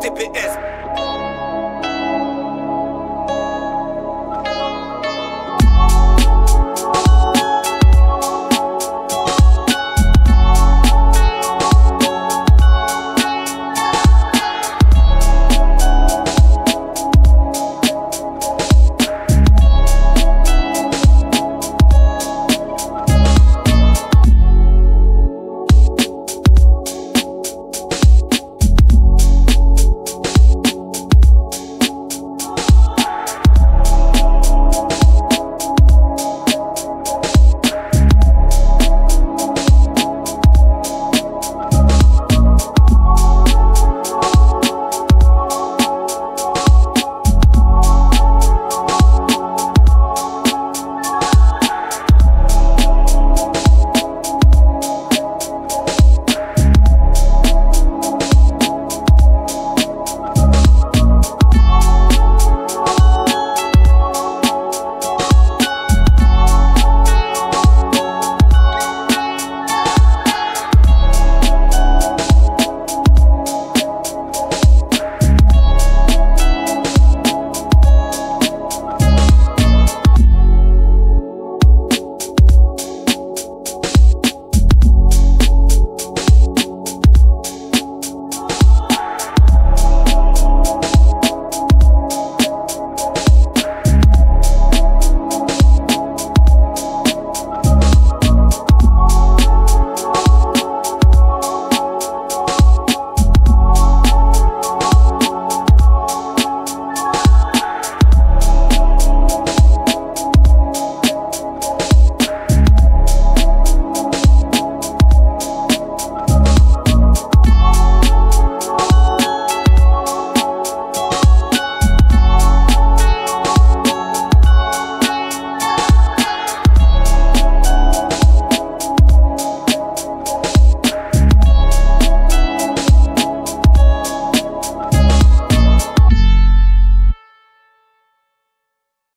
TPS